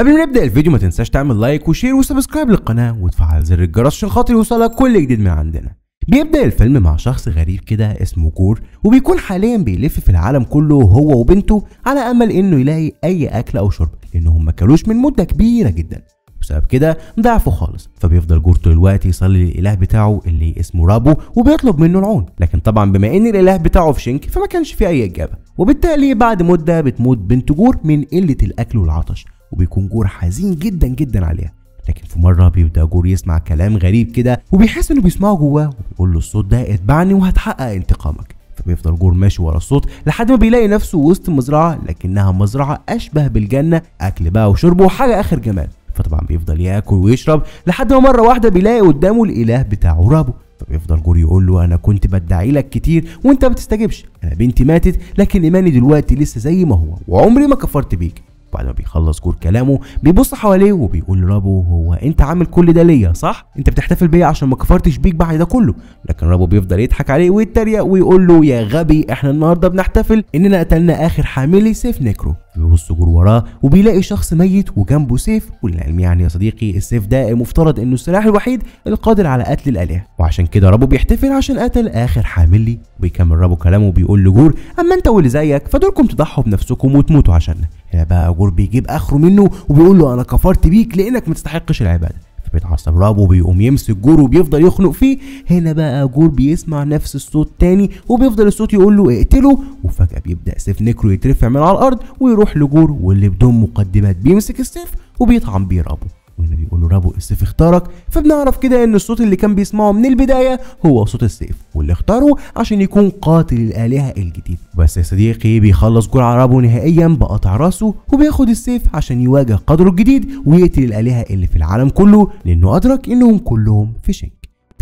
قبل ما نبدأ الفيديو ما تنساش تعمل like و share و subscribe للقناة وتفعل زر الجرس عشان خاطر يوصلك كل جديد من عندنا. بيبدأ الفيلم مع شخص غريب كده اسمه جور وبيكون حاليا بيلف في العالم كله هو وبنته على أمل إنه يلاقي أي أكل أو شرب لأنهم ما كلوش من مدة كبيرة جدا. بسبب كده ضعفوا خالص فبيفضل جور طول الوقت يصلي للإله بتاعه اللي اسمه رابو وبيطلب منه العون لكن طبعا بما إن الإله بتاعه فشنك فما كانش فيه أي إجابة وبالتالي بعد مدة بتموت بنت جور من قلة الأكل والعطش وبيكون جور حزين جدا جدا عليها لكن في مرة بيبدأ جور يسمع كلام غريب كده وبيحس إنه بيسمعه جواه وبيقول له الصوت ده اتبعني وهتحقق انتقامك فبيفضل جور ماشي ورا الصوت لحد ما بيلاقي نفسه وسط مزرعة لكنها مزرعة أشبه بالجنة أكل بقى وشرب وحاجة آخر جمال. فطبعا بيفضل ياكل ويشرب لحد ما مرة واحدة بيلاقي قدامه الإله بتاعه رابو فبيفضل جور يقول له أنا كنت بدعي لك كتير وأنت ما بتستجبش أنا بنتي ماتت لكن إيماني دلوقتي لسه زي ما هو وعمري ما كفرت بيك. بعد ما بيخلص جور كلامه بيبص حواليه وبيقول لرابو هو انت عامل كل ده ليا صح؟ انت بتحتفل بيا عشان ما كفرتش بيك بعد ده كله. لكن رابو بيفضل يضحك عليه ويتريق ويقول له يا غبي إحنا النهارده بنحتفل اننا قتلنا آخر حاملي سيف نيكرو. بيبص جور وراه وبيلاقي شخص ميت وجنبه سيف وللعلم يعني يا صديقي السيف ده المفترض انه السلاح الوحيد القادر على قتل الآلهة. وعشان كده رابو بيحتفل عشان قتل آخر حامل ليه وبيكمل رابو كلامه وبيقول لجور أما أنت واللي زيك فدوركم تضحوا بنفسكم وتموتوا عشاننا. هنا بقى جور بيجيب آخره منه وبيقول له أنا كفرت بيك لأنك ما تستحقش العبادة. فبيتعصب رابو وبيقوم يمسك جور وبيفضل يخنق فيه. هنا بقى جور بيسمع نفس الصوت تاني وبيفضل الصوت يقول له اقتله وفجأة بيبدأ سيف نيكرو يترفع من على الأرض ويروح لجور واللي بدون مقدمات بيمسك السيف وبيطعن بيه رابو وهنا بيقول له رابو السيف اختارك. فبنعرف كده إن الصوت اللي كان بيسمعه من البداية هو صوت السيف واللي اختاره عشان يكون قاتل الآلهة الجديد بس يا صديقي بيخلص على رابو نهائيا بقطع راسه وبياخد السيف عشان يواجه قدره الجديد ويقتل الآلهة اللي في العالم كله لأنه أدرك إنهم كلهم في شنك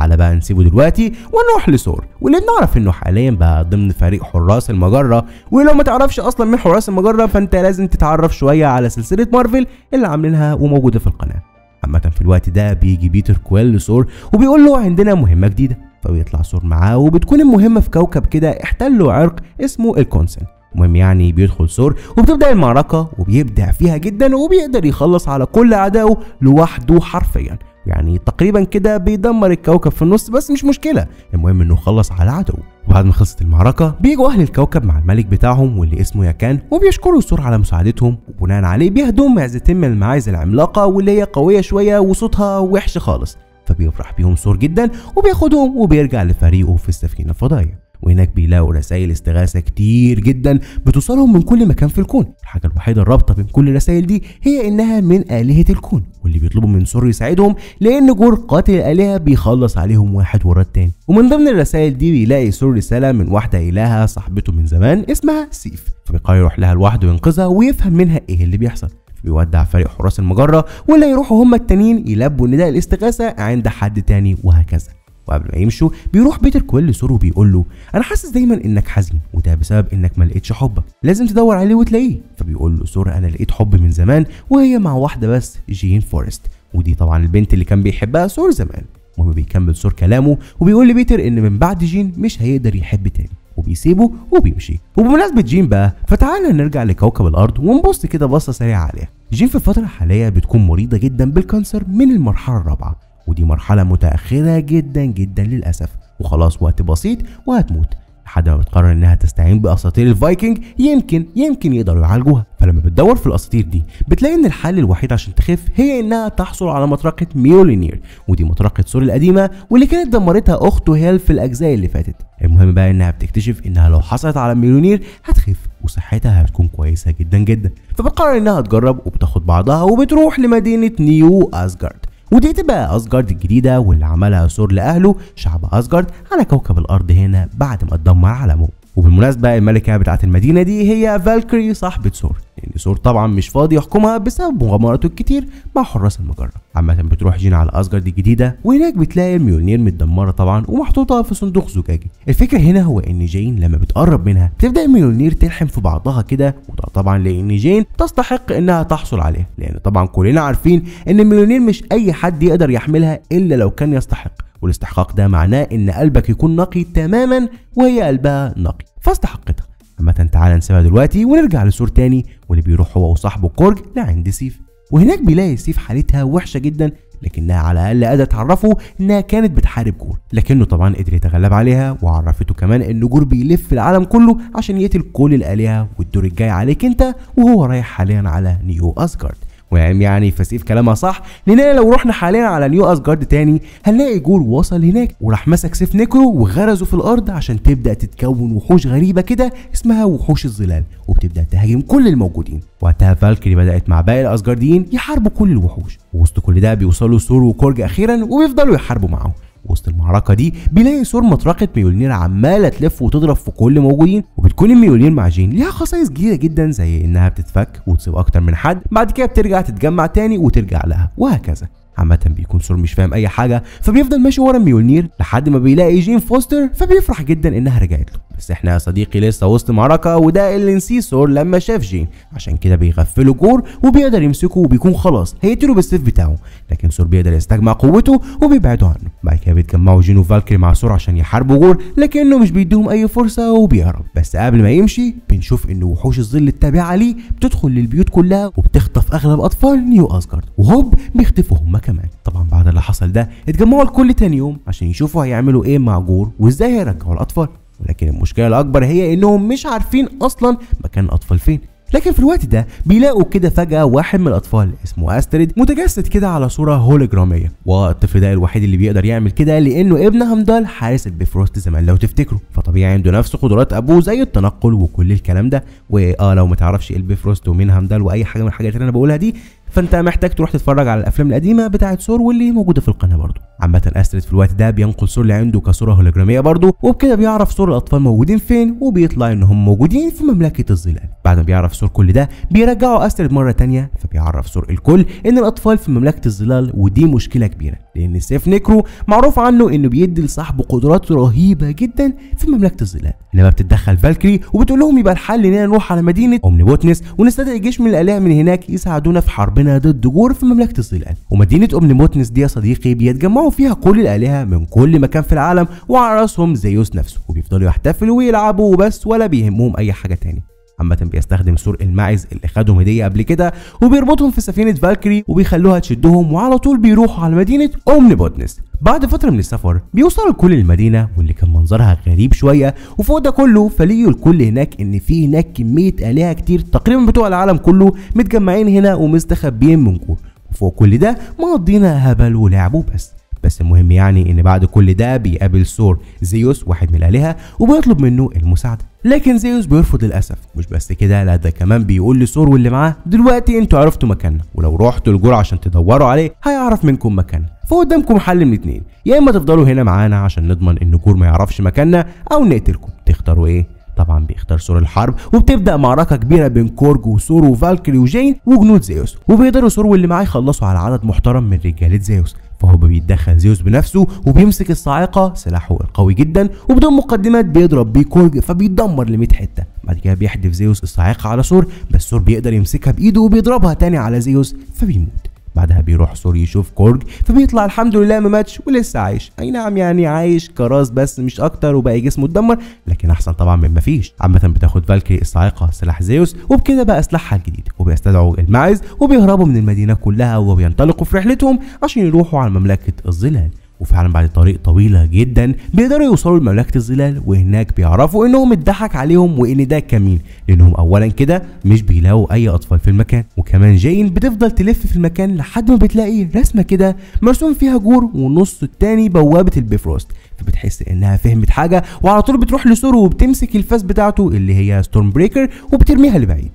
تعالى بقى نسيبه دلوقتي ونروح لثور واللي بنعرف إنه حاليا بقى ضمن فريق حراس المجرة ولو ما تعرفش أصلا مين حراس المجرة فأنت لازم تتعرف شوية على سلسلة مارفل اللي عاملينها وموجودة في القناة. عامة في الوقت ده بيجي بيتر كويل لثور وبيقول له عندنا مهمة جديدة فبيطلع ثور معاه وبتكون المهمة في كوكب كده احتله عرق اسمه الكونسن. المهم يعني بيدخل ثور وبتبدأ المعركة وبيبدع فيها جدا وبيقدر يخلص على كل أعدائه لوحده حرفيا. يعني تقريبا كده بيدمر الكوكب في النص بس مش مشكلة. المهم إنه خلص على عدوه وبعد ما خلصت المعركة بيجوا أهل الكوكب مع الملك بتاعهم واللي اسمه ياكان وبيشكروا ثور على مساعدتهم. وبناء عليه بيهدوا معزتين من المعايز العملاقة واللي هي قوية شوية وصوتها وحش خالص. فبيفرح بيهم ثور جدا وبياخدهم وبيرجع لفريقه في السفينة الفضائية. وهناك بيلاقوا رسائل استغاثة كتير جدا بتوصلهم من كل مكان في الكون. الحاجة الوحيدة الرابطة بين كل الرسائل دي هي إنها من آلهة الكون واللي بيطلبوا من ثور يساعدهم لأن جور قاتل الآلهة بيخلص عليهم واحد ورا التاني. ومن ضمن الرسائل دي بيلاقي ثور رسالة من واحدة إلهة صاحبته من زمان اسمها سيف فبيقرر يروح لها لوحده وينقذها ويفهم منها إيه اللي بيحصل. بيودع فريق حراس المجرة ولا يروحوا هما التانيين يلبوا نداء الاستغاثة عند حد تاني وهكذا. وقبل ما يمشوا بيروح بيتر كويل لثور وبيقول له أنا حاسس دايما إنك حزين وده بسبب إنك ما لقيتش حبك. لازم تدور عليه وتلاقيه. فبيقول له ثور أنا لقيت حب من زمان وهي مع واحدة بس جين فوستر. ودي طبعا البنت اللي كان بيحبها ثور زمان. المهم بيكمل ثور كلامه وبيقول لبيتر إن من بعد جين مش هيقدر يحب تاني. وبيسيبه وبيمشي. وبمناسبة جين بقى فتعالى نرجع لكوكب الأرض ونبص كده بصة سريعة عليها. جين في الفترة الحالية بتكون مريضة جدا بال cancer من المرحلة الرابعة. ودي مرحلة متأخرة جدا جدا للأسف. وخلاص وقت بسيط وهتموت. لحد ما بتقرر إنها تستعين بأساطير الفايكنج يمكن يمكن يقدروا يعالجوها. فلما بتدور في الأساطير دي بتلاقي إن الحل الوحيد عشان تخف هي إنها تحصل على مطرقة ميولينير. ودي مطرقة ثور القديمة واللي كانت دمرتها أخته هيلا في الأجزاء اللي فاتت. المهم بقى إنها بتكتشف إنها لو حصلت على ميولينير هتخف وصحتها هتكون كويسة جدا جدا. فبتقرر إنها تجرب وبتاخد بعضها وبتروح لمدينة نيو اسجارد ودي تبقى اسجارد الجديدة واللي عملها ثور لأهله شعب اسجارد على كوكب الأرض هنا بعد ما اتدمر عالمه. وبالمناسبة الملكة بتاعت المدينة دي هي فالكري صاحبة ثور لأن ثور طبعا مش فاضي يحكمها بسبب مغامراته الكتير مع حراس المجرة. عامة بتروح جين على اسجارد الجديدة وهناك بتلاقي الميولنير متدمرة طبعا ومحطوطة في صندوق زجاجي. الفكرة هنا هو إن جين لما بتقرب منها بتبدأ الميولنير تلحم في بعضها كده وده طبعا لأن جين تستحق إنها تحصل عليها لأن طبعا كلنا عارفين إن الميولنير مش أي حد يقدر يحملها إلا لو كان يستحق. والاستحقاق ده معناه إن قلبك يكون نقي تماما وهي قلبها نقي. فاستحقتها. عامة تعالى نسيبها دلوقتي ونرجع لسور تاني واللي بيروح هو وصاحبه كورج لعند سيف. وهناك بيلاقي سيف حالتها وحشة جدا لكنها على الأقل قادرة تعرفه إنها كانت بتحارب جور. لكنه طبعا قدر يتغلب عليها وعرفته كمان ان جور بيلف العالم كله عشان يقتل كل الآلهة والدور الجاي عليك أنت وهو رايح حاليا على نيو اسجارد يعني فسيف كلامها صح. لأننا لو رحنا حاليا على نيو اسجارد تاني هنلاقي جور وصل هناك وراح مسك سيف نيكرو وغرزه في الأرض عشان تبدأ تتكون وحوش غريبة كده اسمها وحوش الظلال وبتبدأ تهاجم كل الموجودين. وقتها فالكري بدأت مع باقي الأسجارديين يحاربوا كل الوحوش. ووسط كل ده بيوصلوا سور وكورج أخيرا وبيفضلوا يحاربوا معاهم. وسط المعركة دي بيلاقي سور مطرقة ميولنير عمالة تلف وتضرب في كل موجودين وبتكون الميولنير مع جين ليها خصائص جديدة جدا زي إنها بتتفك وتصيب أكتر من حد بعد كده بترجع تتجمع تاني وترجع لها وهكذا. عامة بيكون سور مش فاهم أي حاجة فبيفضل ماشي ورا ميولنير لحد ما بيلاقي جين فوستر فبيفرح جدا إنها رجعت له. بس إحنا يا صديقي لسه وسط معركة وده اللي نسيه سور لما شاف جين. عشان كده بيغفله جور وبيقدر يمسكه وبيكون خلاص. هيقتله بالسيف بتاعه. لكن سور بيقدر يستجمع قوته وبيبعدوا عنه. بعد كده بيتجمعوا جين وفالكري مع سور عشان يحاربوا جور لكنه مش بيديهم أي فرصة وبيهرب. بس قبل ما يمشي بنشوف إن وحوش الظل التابعة ليه بتدخل للبيوت كلها وبتخطف أغلب أطفال نيو اسجارد وهوب بيختفوا هما كمان. طبعا بعد اللي حصل ده اتجمعوا الكل تاني يوم عشان يشوفوا هيعملوا إيه مع جور وإزاي هيرجعوا الأطفال. ولكن المشكلة الأكبر هي إنهم مش عارفين أصلا مكان الأطفال فين. لكن في الوقت ده بيلاقوا كده فجأة واحد من الأطفال اسمه أستريد متجسد كده على صورة هولوجرامية. والطفل ده الوحيد اللي بيقدر يعمل كده لأنه ابن همدال حارس البيفروست زمان لو تفتكروا. فطبيعي عنده نفس قدرات أبوه زي التنقل وكل الكلام ده. وآه لو ما تعرفش إيه البيفروست ومين همدال وأي حاجة من الحاجات اللي أنا بقولها دي فانت محتاج تروح تتفرج على الأفلام القديمة بتاعه سور واللي موجودة في القناة برضه عامة استريد في الوقت ده بينقل سور اللي عنده كصورة هولوجرامية برضه وبكده بيعرف سور الأطفال موجودين فين وبيطلع ان هم موجودين في مملكة الظلال. بعد ما بيعرف سور كل ده بيرجعوا استريد مرة تانية فبيعرف سور الكل إن الأطفال في مملكة الظلال ودي مشكلة كبيرة. لأن سيف نيكرو معروف عنه إنه بيدي لصاحبه قدرات رهيبة جدا في مملكة الظلال. هنا بتتدخل فالكري وبتقول لهم يبقى الحل إننا نروح على مدينة أومنيبوتنس ونستدعي جيش من الالهه من هناك يساعدونا في حربنا ضد جور في مملكة الظلال ومدينة اومنيبوتنس دي يا صديقي بيتجمعوا فيها كل الآلهة من كل مكان في العالم وعلى رأسهم زيوس نفسه وبيفضلوا يحتفلوا ويلعبوا وبس ولا بيهمهم أي حاجة تاني. عامة بيستخدم سور الماعز اللي خدهم هدية قبل كده وبيربطهم في سفينة فالكري وبيخلوها تشدهم وعلى طول بيروحوا على مدينة اومنيبوتنس بعد فترة من السفر بيوصلوا لكل المدينة واللي كان منظرها غريب شوية وفوق ده كله فلقيوا الكل هناك إن في هناك كمية آلهة كتير تقريبا بتوع العالم كله متجمعين هنا ومستخبيين من جوه. وفوق كل ده مقضيينها هبل ولعب وبس. بس المهم يعني إن بعد كل ده بيقابل سور زيوس واحد من الآلهة وبيطلب منه المساعدة. لكن زيوس بيرفض للأسف. مش بس كده لا ده كمان بيقول لسور واللي معاه دلوقتي أنتوا عرفتوا مكاننا ولو رحتوا لجور عشان تدوروا عليه هيعرف منكم مكاننا. فقدامكم حل من اتنين يا إما تفضلوا هنا معانا عشان نضمن إن جور ما يعرفش مكاننا أو نقتلكم. تختاروا إيه؟ طبعا بيختار سور الحرب وبتبدأ معركة كبيرة بين كورج وسور وفالكري وجين وجنود زيوس. وبيقدروا سور واللي معاه يخلصوا على عدد محترم من رجالة زيوس. فهو بيتدخل زيوس بنفسه وبيمسك الصاعقة. سلاحه القوي جدا وبدون مقدمات بيضرب بيه كورج فبيتدمر ل 100 حتة. بعد كده بيحدف زيوس الصاعقة على سور بس سور بيقدر يمسكها بإيده وبيضربها تاني على زيوس فبيموت. بعدها بيروح سور يشوف كورج فبيطلع الحمد لله ما ماتش ولسه عايش. أي نعم يعني عايش كراس بس مش أكتر وباقي جسمه اتدمر لكن أحسن طبعا من ما فيش. عامة بتاخد فالكري الصاعقه سلاح زيوس وبكده بقى سلاحها الجديد. وبيستدعوا الماعز وبيهربوا من المدينة كلها وبينطلقوا في رحلتهم عشان يروحوا على مملكة الظلال. وفعلا بعد طريق طويلة جدا بيقدروا يوصلوا لمملكة الظلال وهناك بيعرفوا إنهم اتضحك عليهم وإن ده كمين لأنهم اولا كده مش بيلاقوا أي أطفال في المكان وكمان جين بتفضل تلف في المكان لحد ما بتلاقي رسمة كده مرسوم فيها جور والنص التاني بوابة البيفروست فبتحس إنها فهمت حاجة وعلى طول بتروح لسور وبتمسك الفاس بتاعته اللي هي ستورم بريكر وبترميها لبعيد.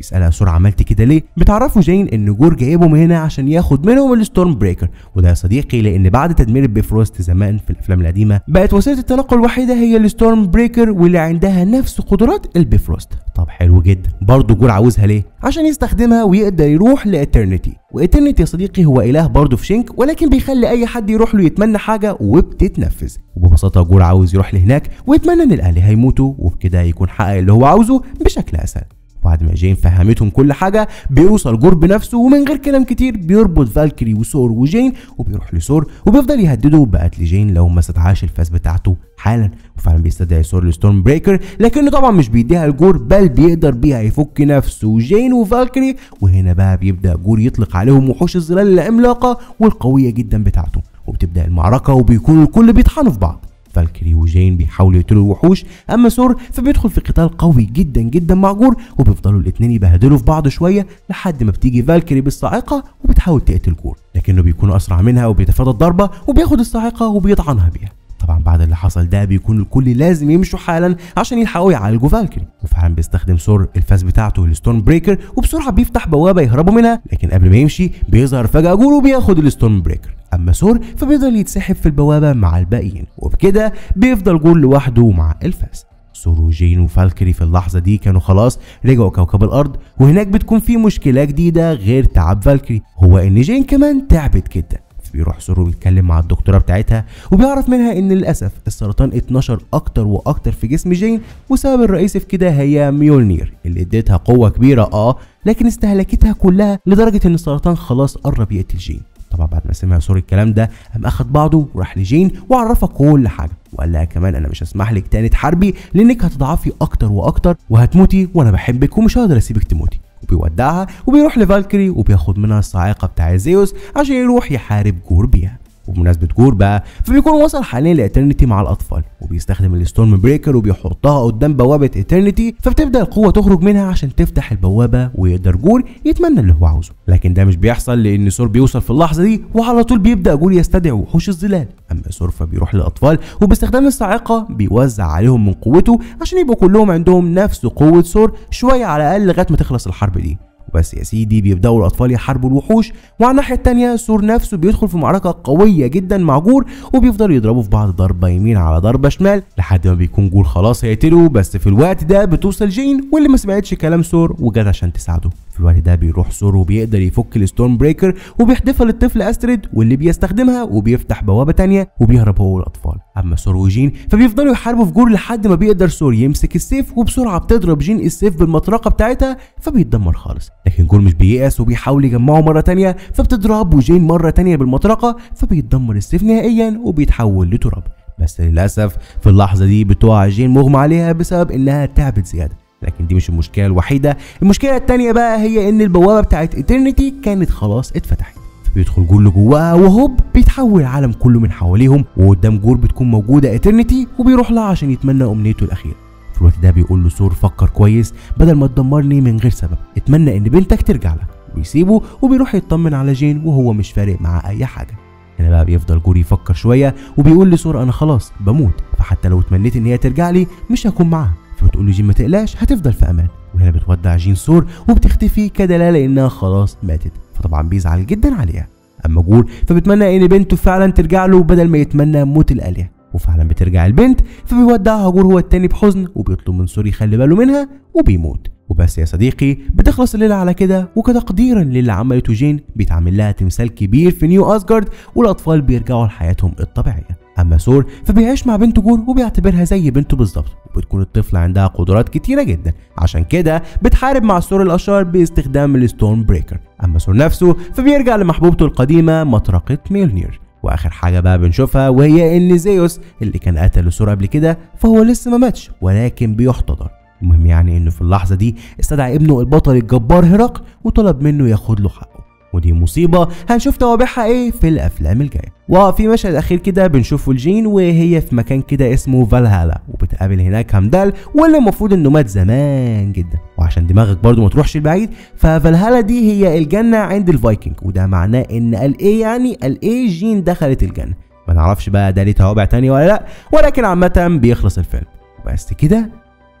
بيسألها سور عملت كده ليه؟ بتعرفه جين إن جور جايبهم هنا عشان ياخد منهم الستورم بريكر وده يا صديقي لأن بعد تدمير البيفروست زمان في الأفلام القديمة بقت وسيلة التنقل الوحيدة هي الستورم بريكر واللي عندها نفس قدرات البيفروست طب حلو جدا. برضه جور عاوزها ليه؟ عشان يستخدمها ويقدر يروح لإترنتي وإترنتي يا صديقي هو إله برضه في شينك ولكن بيخلي أي حد يروح له يتمنى حاجة وبتتنفذ. وببساطة جور عاوز يروح لهناك ويتمنى إن الالهه يموتوا وبكده يكون حقق اللي هو عاوزه بشكل أسهل. وبعد ما جين فهمتهم كل حاجة بيوصل جور بنفسه ومن غير كلام كتير بيربط فالكري وسور وجين وبيروح لسور وبيفضل يهدده بقتل جين لو ما استدعاش الفاس بتاعته حالا. وفعلا بيستدعي سور الستورم بريكر لكنه طبعا مش بيديها لجور بل بيقدر بيها يفك نفسه. وجين وفالكري وهنا بقى بيبدأ جور يطلق عليهم وحوش الظلال العملاقة والقوية جدا بتاعته. وبتبدأ المعركة وبيكون الكل بيطحنوا في بعض. فالكري وجين بيحاولوا يقتلوا الوحوش. أما سور فبيدخل في قتال قوي جدا جدا مع جور وبيفضلوا الاتنين يبهدلوا في بعض شوية لحد ما بتيجي فالكري بالصاعقة وبتحاول تقتل جور لكنه بيكون أسرع منها وبيتفادى الضربة وبياخد الصاعقة وبيطعنها بيها. طبعا بعد اللي حصل ده بيكون الكل لازم يمشوا حالا عشان يلحقوا يعالجوا فالكري وفعلا بيستخدم سور الفاس بتاعته الستورم بريكر وبسرعة بيفتح بوابة يهربوا منها لكن قبل ما يمشي بيظهر فجأة جور وبياخد الستورم بريكر أما سور فبيفضل يتسحب في البوابة مع الباقيين وبكده بيفضل جور لوحده مع الفاس. سور وجين وفالكري في اللحظة دي كانوا خلاص رجعوا كوكب الأرض وهناك بتكون في مشكلة جديدة غير تعب فالكري هو إن جين كمان تعبت جدا. بيروح سور وبيتكلم مع الدكتورة بتاعتها وبيعرف منها إن للأسف السرطان اتنشر أكتر وأكتر في جسم جين والسبب الرئيسي في كده هي ميولنير اللي اديتها قوة كبيرة آه لكن استهلكتها كلها لدرجة إن السرطان خلاص قرب يقتل جين. طبعا بعد ما سمع سور الكلام ده قام أخد بعضه وراح لجين وعرفها كل حاجة وقال لها كمان أنا مش هسمح لك تاني تحاربي لأنك هتضعفي أكتر وأكتر وهتموتي وأنا بحبك ومش هقدر أسيبك تموتي. وبيودعها وبيروح لفالكري وبياخد منها الصاعقة بتاع زيوس عشان يروح يحارب جور بيها وبمناسبة جور بقى فبيكون وصل حاليا لإترنتي مع الأطفال وبيستخدم الستورم بريكر وبيحطها قدام بوابة إترنتي فبتبدأ القوة تخرج منها عشان تفتح البوابة ويقدر جور يتمنى اللي هو عاوزه. لكن ده مش بيحصل لأن سور بيوصل في اللحظة دي وعلى طول بيبدأ جور يستدعي وحوش الظلال. أما سور فبيروح للأطفال وباستخدام الصاعقة بيوزع عليهم من قوته عشان يبقوا كلهم عندهم نفس قوة سور شوية على الأقل لغاية ما تخلص الحرب دي. وبس يا سيدي بيبدأوا الأطفال يحاربوا الوحوش وعلى الناحية التانية سور نفسه بيدخل في معركة قوية جدا مع جور وبيفضلوا يضربوا في بعض ضربة يمين على ضربة شمال لحد ما بيكون جور خلاص هيقتله بس في الوقت ده بتوصل جين واللي ما سمعتش كلام سور وجت عشان تساعده. في الوقت ده بيروح سور وبيقدر يفك الستورم بريكر وبيحدفها للطفل أستريد واللي بيستخدمها وبيفتح بوابة تانية وبيهرب هو والأطفال. اما سور وجين فبيفضلوا يحاربوا في جور لحد ما بيقدر سور يمسك السيف وبسرعة بتضرب جين السيف بالمطرقة بتاعتها فبيتدمر خالص. لكن جور مش بييأس وبيحاول يجمعه مرة تانية فبتضربه جين مرة تانية بالمطرقة فبيتدمر السيف نهائيا وبيتحول لتراب. بس للأسف في اللحظة دي بتقع جين مغمى عليها بسبب إنها تعبت زيادة. لكن دي مش المشكلة الوحيدة المشكلة التانية بقى هي إن البوابة بتاعت ايترنيتي كانت خلاص اتفتحت. بيدخل جور لجواها وهوب بيتحول العالم كله من حواليهم وقدام جور بتكون موجودة ايترنيتي وبيروح لها عشان يتمنى أمنيته الاخيره في الوقت ده بيقول له سور فكر كويس بدل ما تدمرني من غير سبب. اتمنى إن بنتك ترجع لك. ويسيبه وبيروح يطمن على جين وهو مش فارق معاه أي حاجة. هنا بقى بيفضل جور يفكر شوية وبيقول لسور أنا خلاص بموت. فحتى لو اتمنيت إن هي ترجع لي مش هكون معاها. فبتقول له جين ما تقلقش هتفضل في أمان. وهنا بتودع جين سور وبتختفي كدلالة إنها خلاص ماتت. فطبعا بيزعل جدا عليها. أما جور فبيتمنى إن بنته فعلا ترجع له بدل ما يتمنى موت الآلهة. وفعلا بترجع البنت فبيودعها جور هو التاني بحزن وبيطلب من سور يخلي باله منها وبيموت. وبس يا صديقي بتخلص الليلة على كده وكتقديرا للي عملته جين بيتعمل لها تمثال كبير في نيو اسجارد والأطفال بيرجعوا لحياتهم الطبيعية. أما سور فبيعيش مع بنت جور وبيعتبرها زي بنته بالظبط وبتكون الطفلة عندها قدرات كتيرة جدا عشان كده بتحارب مع سور الاشرار باستخدام الستورم بريكر. أما سور نفسه فبيرجع لمحبوبته القديمة مطرقة ميولنير. وآخر حاجة بقى بنشوفها وهي إن زيوس اللي كان قتل سور قبل كده فهو لسه ما ماتش ولكن بيحتضر. المهم يعني إنه في اللحظة دي استدعى ابنه البطل الجبار هرقل وطلب منه ياخد له حقه. ودي مصيبة هنشوف توابعها إيه في الأفلام الجاية. وفي مشهد أخير كده بنشوفه لجين وهي في مكان كده اسمه فالهالا وبتقابل هناك همدال واللي المفروض إنه مات زمان جدا. وعشان دماغك برضو ما تروحش البعيد ففالهالا دي هي الجنة عند الفايكنج وده معناه إن قال إيه يعني قال إيه جين دخلت الجنة. ما نعرفش بقى ده ليه توابع تانية ولا لأ ولكن عامة بيخلص الفيلم. بس كده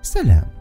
سلام.